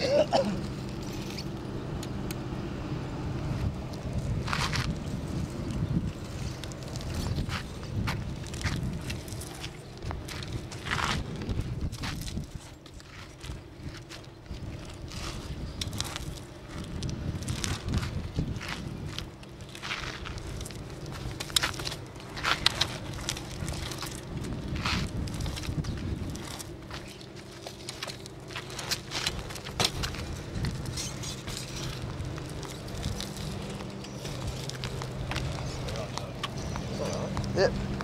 Ugh. Yeah.